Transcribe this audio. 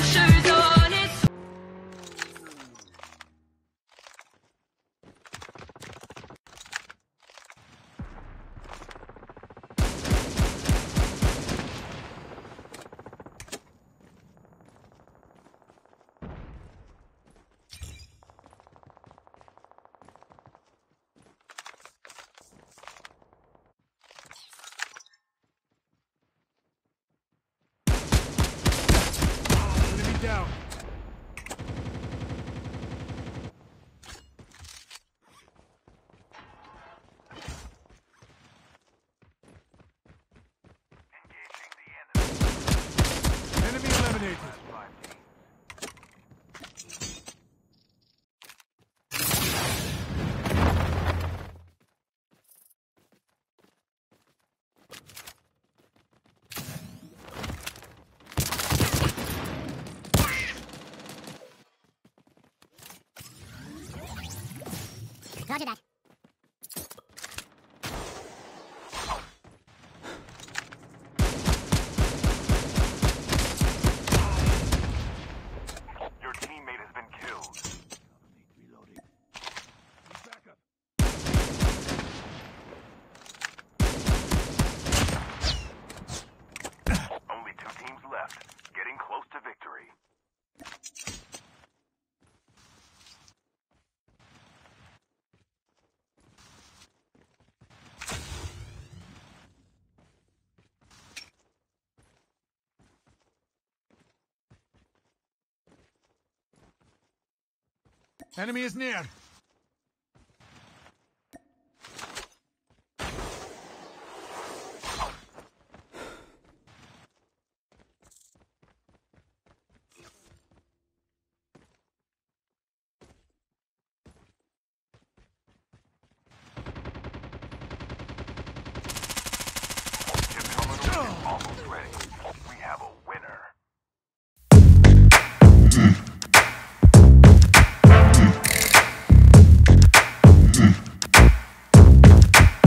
the Enemy down. Enemy eliminated. Roger that. Enemy is near.